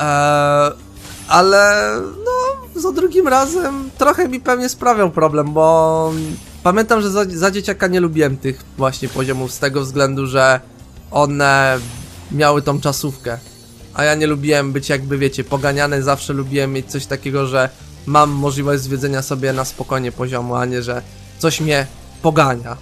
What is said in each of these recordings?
Eee, ale no, za drugim razem trochę mi pewnie sprawiał problem, bo pamiętam, że za, za dzieciaka nie lubiłem tych właśnie poziomów z tego względu, że one miały tą czasówkę. A ja nie lubiłem być jakby, wiecie, poganiany, zawsze lubiłem mieć coś takiego, że mam możliwość zwiedzenia sobie na spokojnie poziomu, a nie, że coś mnie pogania.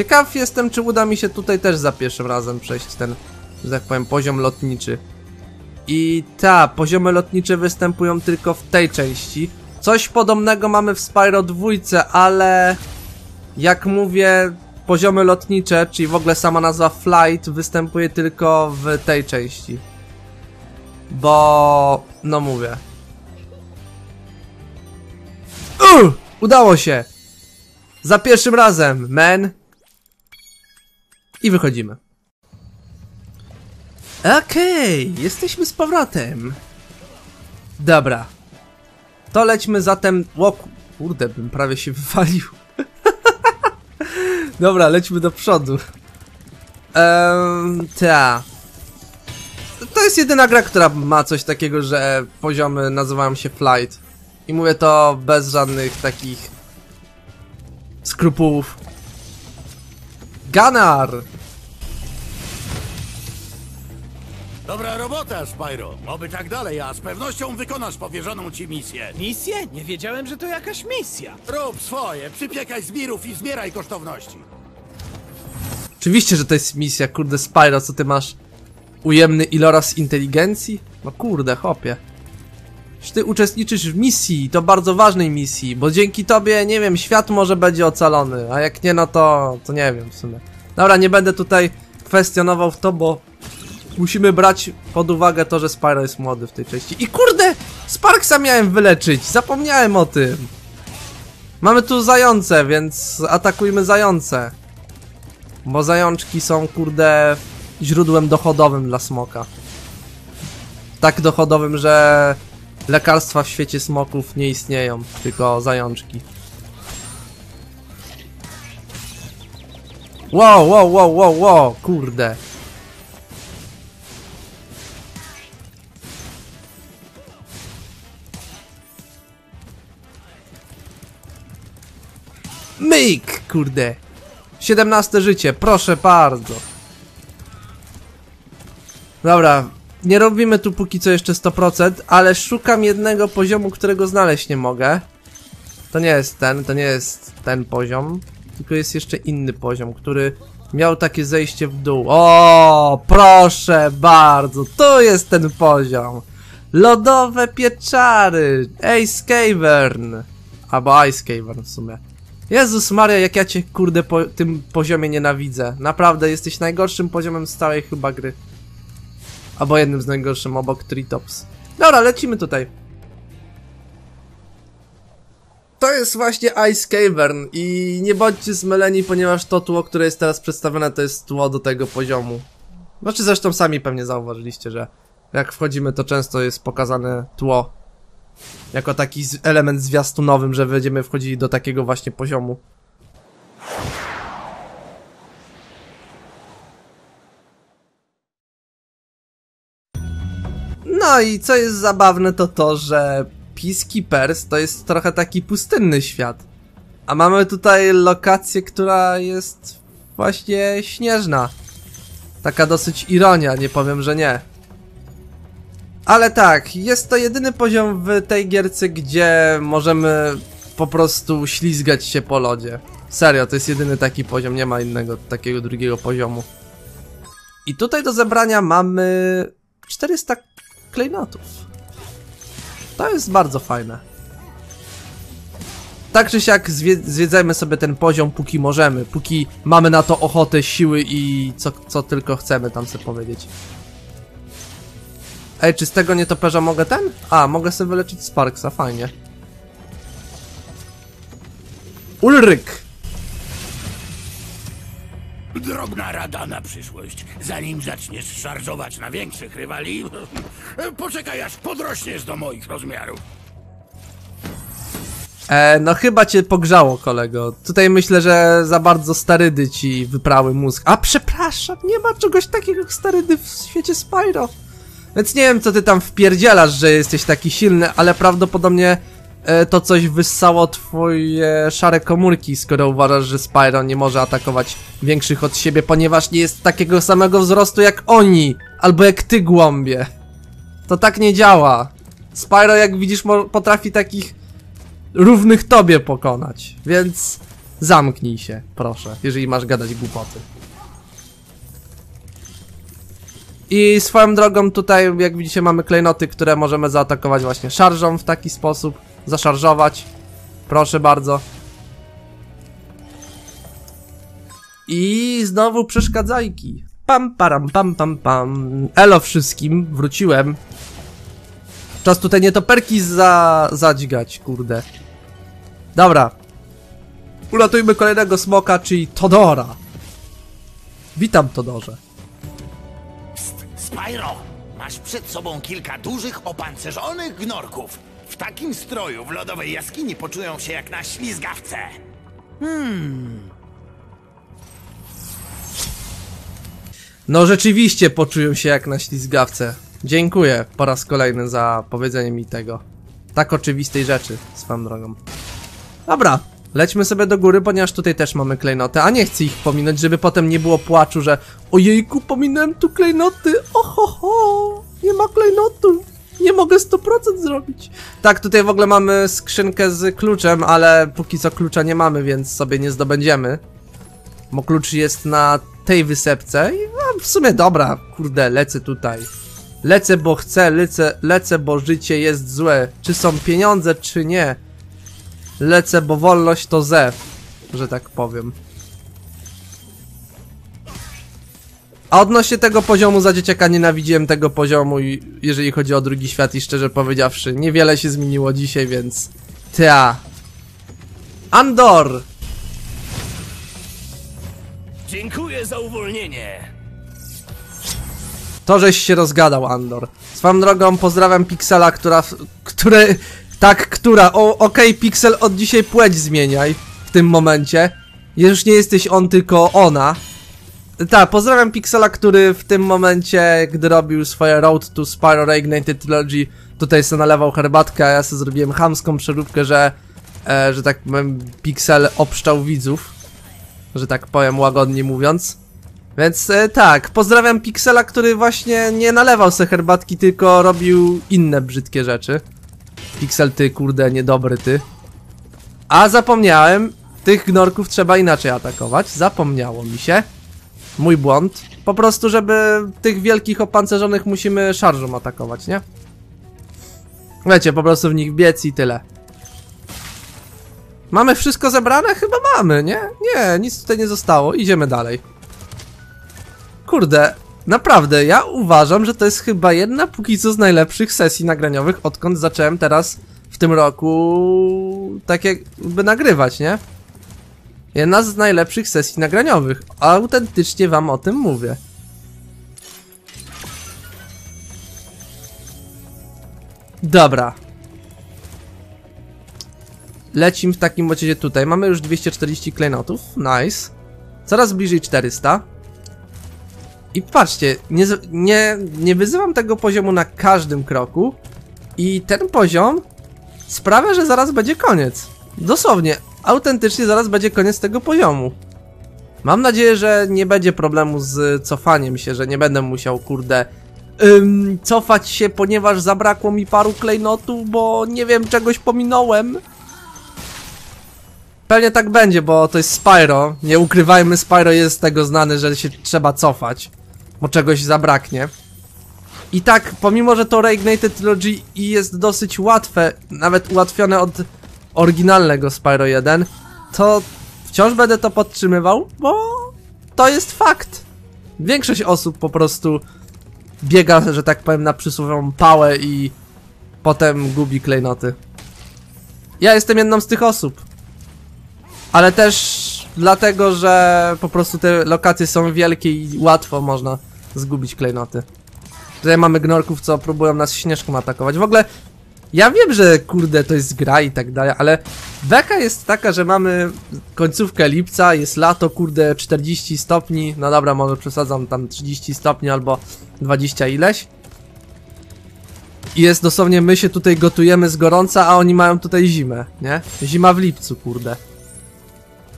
Ciekaw jestem, czy uda mi się tutaj też za pierwszym razem przejść ten, że tak powiem, poziom lotniczy. I ta, poziomy lotnicze występują tylko w tej części. Coś podobnego mamy w Spyro 2, ale jak mówię, poziomy lotnicze, czyli w ogóle sama nazwa Flight występuje tylko w tej części. Bo, no mówię. Uh, udało się! Za pierwszym razem, man! I wychodzimy. Okej, jesteśmy z powrotem. Dobra. To lećmy zatem... O ku- kurde, bym prawie się wywalił. Dobra, lećmy do przodu. Ehm, ta. To jest jedyna gra, która ma coś takiego, że poziomy nazywają się Flight. I mówię to bez żadnych takich skrupułów. Gunnar! Dobra robota, Spyro. Oby tak dalej, a z pewnością wykonasz powierzoną ci misję. Misję? Nie wiedziałem, że to jakaś misja. Rób swoje, przypiekaj zbirów i zbieraj kosztowności. Oczywiście, że to jest misja, kurde Spyro, co ty masz? Ujemny iloraz inteligencji? No kurde, hopie. Czy ty uczestniczysz w misji, to bardzo ważnej misji, bo dzięki tobie, nie wiem, świat może będzie ocalony, a jak nie, no to, to nie wiem w sumie. Dobra, nie będę tutaj kwestionował w to, bo musimy brać pod uwagę to, że Spyro jest młody w tej części. I kurde, Sparksa miałem wyleczyć, zapomniałem o tym. Mamy tu zające, więc atakujmy zające. Bo zajączki są, kurde, źródłem dochodowym dla smoka. Tak dochodowym, że lekarstwa w świecie smoków nie istnieją, tylko zajączki. Wow, wow, wow, wow, wow, kurde. Myk, kurde. 17 życie, proszę bardzo. Dobra, nie robimy tu póki co jeszcze 100%, ale szukam jednego poziomu, którego znaleźć nie mogę. To nie jest ten, to nie jest ten poziom, tylko jest jeszcze inny poziom, który miał takie zejście w dół. O, proszę bardzo, tu jest ten poziom. Lodowe pieczary, Ace Cavern. Albo Ice Cavern w sumie. Jezus Maria, jak ja cię kurde po tym poziomie nienawidzę. Naprawdę, jesteś najgorszym poziomem z całej chyba gry. Albo jednym z najgorszym obok Treetops. Dobra, lecimy tutaj. To jest właśnie Ice Cavern i nie bądźcie zmyleni, ponieważ to tło, które jest teraz przedstawione, to jest tło do tego poziomu. Znaczy zresztą sami pewnie zauważyliście, że jak wchodzimy, to często jest pokazane tło jako taki element zwiastunowym, że będziemy wchodzili do takiego właśnie poziomu. No i co jest zabawne to to, że Peacekeepers to jest trochę taki pustynny świat. A mamy tutaj lokację, która jest właśnie śnieżna. Taka dosyć ironia, nie powiem, że nie. Ale tak, jest to jedyny poziom w tej gierce, gdzie możemy po prostu ślizgać się po lodzie. Serio, to jest jedyny taki poziom, nie ma innego takiego drugiego poziomu. I tutaj do zebrania mamy 400 klejnotów. To jest bardzo fajne. Tak czy siak zwie zwiedzajmy sobie ten poziom póki możemy, póki mamy na to ochotę, siły i co, co tylko chcemy tam sobie powiedzieć. Ej, czy z tego nietoperza mogę ten? A, mogę sobie wyleczyć Sparksa, fajnie. Ulryk! Drobna rada na przyszłość. Zanim zaczniesz szarżować na większych rywali, poczekaj aż podrośniesz do moich rozmiarów. E, no chyba cię pogrzało, kolego. Tutaj myślę, że za bardzo starydy ci wyprały mózg. A przepraszam, nie ma czegoś takiego jak starydy w świecie Spyro. Więc nie wiem, co ty tam wpierdzielasz, że jesteś taki silny, ale prawdopodobnie to coś wyssało twoje szare komórki, skoro uważasz, że Spyro nie może atakować większych od siebie, ponieważ nie jest takiego samego wzrostu jak oni, albo jak ty, głąbie. To tak nie działa. Spyro, jak widzisz, potrafi takich równych tobie pokonać, więc zamknij się, proszę, jeżeli masz gadać głupoty. I swoją drogą tutaj, jak widzicie, mamy klejnoty, które możemy zaatakować właśnie szarżą w taki sposób, zaszarżować. Proszę bardzo. I znowu przeszkadzajki. Pam, param, pam, pam, pam. Elo wszystkim, wróciłem. Czas tutaj nietoperki za... zadźgać, kurde. Dobra. Uratujmy kolejnego smoka, czyli Todora. Witam, Todorze. Spyro, masz przed sobą kilka dużych, opancerzonych gnorków. Takim stroju w lodowej jaskini poczują się jak na ślizgawce. No rzeczywiście poczują się jak na ślizgawce. Dziękuję po raz kolejny za powiedzenie mi tego. Tak oczywistej rzeczy, swoją drogą. Dobra, lećmy sobie do góry, ponieważ tutaj też mamy klejnoty, a nie chcę ich pominąć, żeby potem nie było płaczu, że ojejku, pominąłem tu klejnoty, ohoho, nie ma klejnotów, nie mogę 100% zrobić. Tak, tutaj w ogóle mamy skrzynkę z kluczem, ale póki co klucza nie mamy, więc sobie nie zdobędziemy. Bo klucz jest na tej wysepce i no, w sumie dobra, kurde, lecę tutaj. Lecę, bo chcę, lecę, lecę, bo życie jest złe. Czy są pieniądze, czy nie. Lecę, bo wolność to zew, że tak powiem. A odnośnie tego poziomu za dzieciaka nienawidziłem tego poziomu, i jeżeli chodzi o drugi świat i szczerze powiedziawszy, niewiele się zmieniło dzisiaj, więc... Ta. Andor! Dziękuję za uwolnienie. To, żeś się rozgadał, Andor. Swoją drogą pozdrawiam Pixela, która... Który... Tak, która... O, okej, Pixel, od dzisiaj płeć zmieniaj. W tym momencie. Już nie jesteś on, tylko ona. Tak, pozdrawiam Pixela, który w tym momencie, gdy robił swoje Road to Spyro Reignited Trilogy, tutaj sobie nalewał herbatkę, a ja sobie zrobiłem chamską przeróbkę, że... E, że tak powiem, Pixel obszczał widzów. Że tak powiem, łagodnie mówiąc. Więc e, tak, pozdrawiam Pixela, który właśnie nie nalewał se herbatki, tylko robił inne brzydkie rzeczy. Pixel ty, kurde, niedobry ty. A zapomniałem, tych gnorków trzeba inaczej atakować, zapomniało mi się. Mój błąd. Po prostu, żeby tych wielkich opancerzonych musimy szarżą atakować, nie? Wiecie, po prostu w nich biec i tyle. Mamy wszystko zebrane? Chyba mamy, nie? Nie, nic tutaj nie zostało. Idziemy dalej. Kurde, naprawdę, ja uważam, że to jest chyba jedna póki co z najlepszych sesji nagraniowych, odkąd zacząłem teraz w tym roku tak jakby nagrywać, nie? Jedna z najlepszych sesji nagraniowych. Autentycznie wam o tym mówię. Dobra. Lecim w takim razie tutaj. Mamy już 240 klejnotów. Nice. Coraz bliżej 400. I patrzcie, nie, nie, nie wyzywam tego poziomu na każdym kroku. I ten poziom sprawia, że zaraz będzie koniec. Dosłownie, autentycznie zaraz będzie koniec tego poziomu. Mam nadzieję, że nie będzie problemu z cofaniem się, że nie będę musiał, kurde, ym, cofać się, ponieważ zabrakło mi paru klejnotów, bo nie wiem, czegoś pominąłem. Pewnie tak będzie, bo to jest Spyro. Nie ukrywajmy, Spyro jest tego znany, że się trzeba cofać, bo czegoś zabraknie. I tak, pomimo, że to Reignited Trilogy jest dosyć łatwe, nawet ułatwione od oryginalnego Spyro 1, to wciąż będę to podtrzymywał, bo to jest fakt. Większość osób po prostu biega, że tak powiem, na przysłowiową pałę i potem gubi klejnoty. Ja jestem jedną z tych osób. Ale też dlatego, że po prostu te lokacje są wielkie i łatwo można zgubić klejnoty. Tutaj mamy gnorków, co próbują nas śnieżką atakować. W ogóle, ja wiem, że kurde to jest gra i tak dalej, ale Beka jest taka, że mamy końcówkę lipca, jest lato, kurde, 40 stopni, no dobra, może przesadzam tam 30 stopni albo 20 ileś. I jest dosłownie, my się tutaj gotujemy z gorąca, a oni mają tutaj zimę, nie? Zima w lipcu, kurde.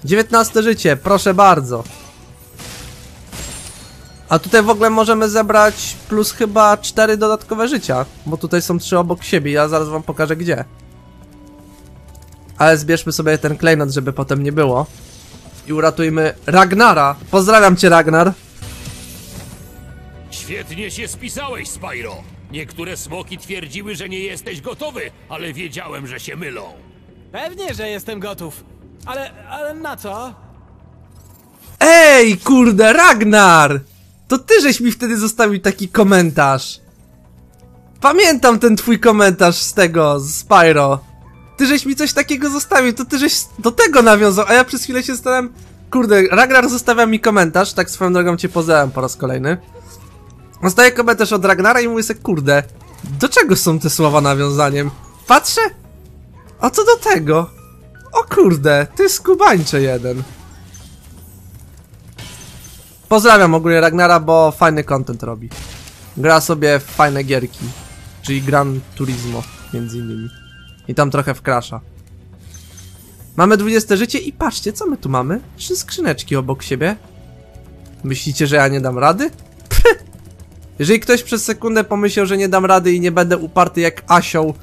19 życie, proszę bardzo. A tutaj w ogóle możemy zebrać plus chyba 4 dodatkowe życia, bo tutaj są 3 obok siebie, ja zaraz wam pokażę gdzie. Ale zbierzmy sobie ten klejnot, żeby potem nie było. I uratujmy Ragnara. Pozdrawiam cię, Ragnar. Świetnie się spisałeś, Spyro. Niektóre smoki twierdziły, że nie jesteś gotowy, ale wiedziałem, że się mylą. Pewnie, że jestem gotów. Ale, ale na co? Ej, kurde, Ragnar! To ty żeś mi wtedy zostawił taki komentarz. Pamiętam ten twój komentarz z tego, z Spyro. Ty żeś mi coś takiego zostawił, to ty żeś do tego nawiązał, a ja przez chwilę się stałem... Kurde, Ragnar zostawia mi komentarz, tak swoją drogą cię pozdrawiam po raz kolejny. Dostaję komentarz od Ragnara i mówię sobie, kurde, do czego są te słowa nawiązaniem? Patrzę, a co do tego? O kurde, ty skubańcze jeden. Pozdrawiam ogólnie Ragnara, bo fajny content robi. Gra sobie w fajne gierki, czyli Gran Turismo między innymi. I tam trochę wkrasza. Mamy 20 życie i patrzcie, co my tu mamy? Trzy skrzyneczki obok siebie. Myślicie, że ja nie dam rady? Jeżeli ktoś przez sekundę pomyślał, że nie dam rady i nie będę uparty jak asioł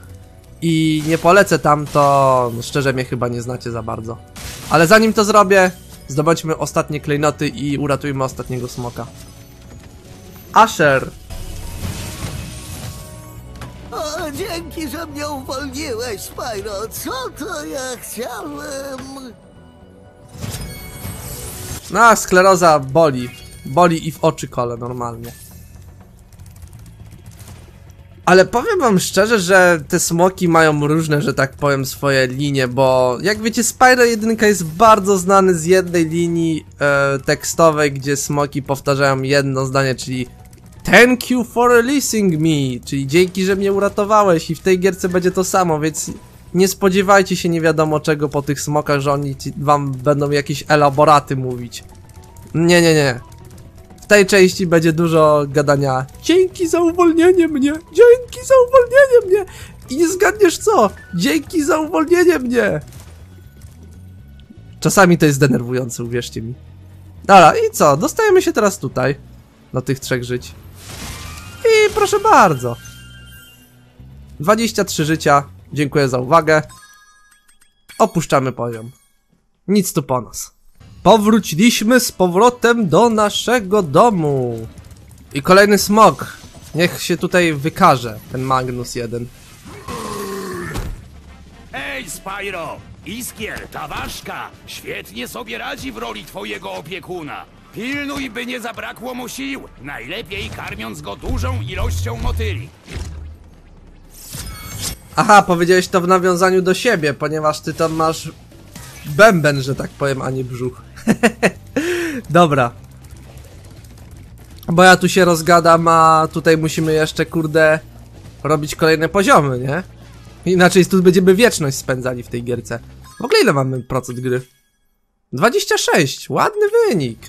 i nie polecę tam, to no, szczerze mnie chyba nie znacie za bardzo. Ale zanim to zrobię, zdobądźmy ostatnie klejnoty i uratujmy ostatniego smoka. Asher! O, dzięki, że mnie uwolniłeś, Spyro. Co to ja chciałem? No, skleroza boli. Boli i w oczy kole normalnie. Ale powiem wam szczerze, że te smoki mają różne, że tak powiem, swoje linie, bo jak wiecie, Spyro 1 jest bardzo znany z jednej linii e, tekstowej, gdzie smoki powtarzają jedno zdanie, czyli Thank you for releasing me, czyli dzięki, że mnie uratowałeś i w tej gierce będzie to samo, więc nie spodziewajcie się nie wiadomo czego po tych smokach, że oni wam będą jakieś elaboraty mówić. Nie, nie, nie. Tej części będzie dużo gadania. Dzięki za uwolnienie mnie! Dzięki za uwolnienie mnie! I nie zgadniesz co? Dzięki za uwolnienie mnie! Czasami to jest denerwujące, uwierzcie mi. Dobra, i co? Dostajemy się teraz tutaj. Do tych trzech żyć. I proszę bardzo. 23 życia. Dziękuję za uwagę. Opuszczamy poziom. Nic tu po nas. Powróciliśmy z powrotem do naszego domu. I kolejny smok. Niech się tutaj wykaże, ten Magnus jeden. Ej, Spyro! Iskier, ta ważka, świetnie sobie radzi w roli twojego opiekuna. Pilnuj, by nie zabrakło mu sił, najlepiej karmiąc go dużą ilością motyli. Aha, powiedziałeś to w nawiązaniu do siebie, ponieważ ty tam masz bęben, że tak powiem, a nie brzuch. Dobra. Bo ja tu się rozgadam, a tutaj musimy jeszcze, kurde, robić kolejne poziomy, nie? Inaczej tu będziemy wieczność spędzali w tej gierce. W ogóle ile mamy procent gry? 26, ładny wynik.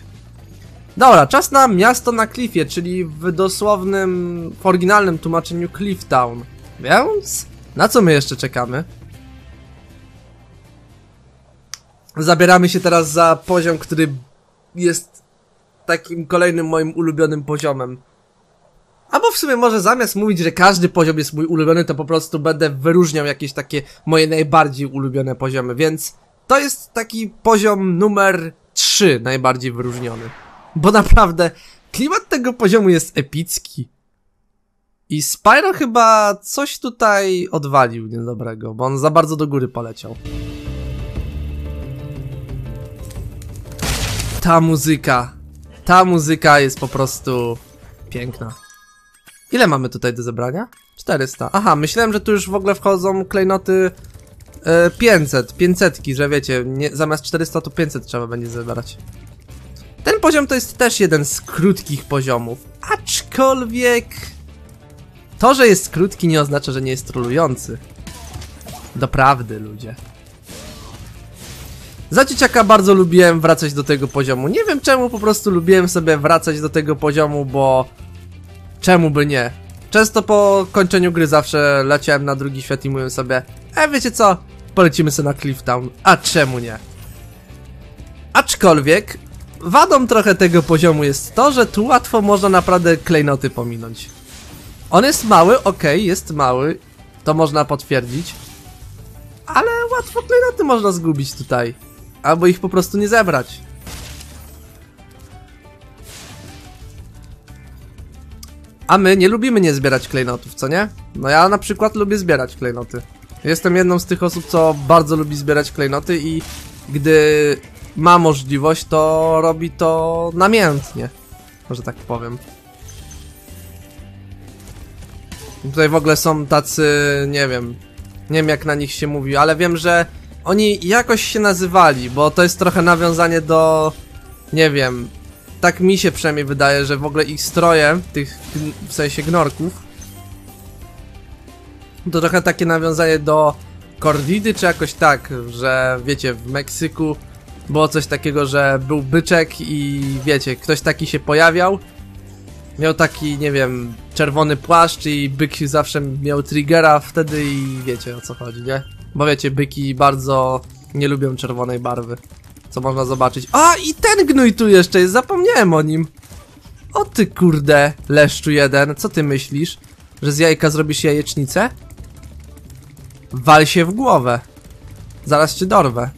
Dobra, czas na miasto na klifie, czyli w dosłownym, w oryginalnym tłumaczeniu Cliff Town. Więc na co my jeszcze czekamy? Zabieramy się teraz za poziom, który jest takim kolejnym moim ulubionym poziomem. Albo w sumie może zamiast mówić, że każdy poziom jest mój ulubiony, to po prostu będę wyróżniał jakieś takie moje najbardziej ulubione poziomy, więc to jest taki poziom numer 3 najbardziej wyróżniony. Bo naprawdę klimat tego poziomu jest epicki. I Spyro chyba coś tutaj odwalił niedobrego, bo on za bardzo do góry poleciał. Ta muzyka, ta muzyka jest po prostu piękna. Ile mamy tutaj do zebrania? 400. Aha, myślałem, że tu już w ogóle wchodzą klejnoty e, 500, 500, że wiecie, nie, zamiast 400 to 500 trzeba będzie zebrać. Ten poziom to jest też jeden z krótkich poziomów, aczkolwiek to, że jest krótki nie oznacza, że nie jest trolujący. Doprawdy, ludzie. Za dzieciaka bardzo lubiłem wracać do tego poziomu. Nie wiem czemu, po prostu lubiłem sobie wracać do tego poziomu, bo... Czemu by nie? Często po kończeniu gry zawsze leciałem na drugi świat i mówiłem sobie E, wiecie co? Polecimy sobie na Clifftown. A czemu nie? Aczkolwiek wadą trochę tego poziomu jest to, że tu łatwo można naprawdę klejnoty pominąć. On jest mały, okej, jest mały, to można potwierdzić, ale łatwo klejnoty można zgubić tutaj, albo ich po prostu nie zebrać. A my nie lubimy nie zbierać klejnotów, co nie? No ja na przykład lubię zbierać klejnoty. Jestem jedną z tych osób, co bardzo lubi zbierać klejnoty i gdy ma możliwość, to robi to namiętnie. Może tak powiem. Tutaj w ogóle są tacy, nie wiem, nie wiem jak na nich się mówi, ale wiem, że oni jakoś się nazywali, bo to jest trochę nawiązanie do, nie wiem, tak mi się przynajmniej wydaje, że w ogóle ich stroje, tych w sensie gnorków, to trochę takie nawiązanie do Cordidy, czy jakoś tak, że wiecie, w Meksyku było coś takiego, że był byczek i wiecie, ktoś taki się pojawiał, miał taki, nie wiem, czerwony płaszcz i byk zawsze miał triggera wtedy i wiecie o co chodzi, nie? Bo wiecie, byki bardzo nie lubią czerwonej barwy, co można zobaczyć. A i ten gnój tu jeszcze jest, zapomniałem o nim. O ty kurde, leszczu jeden, co ty myślisz? Że z jajka zrobisz jajecznicę? Wal się w głowę. Zaraz cię dorwę.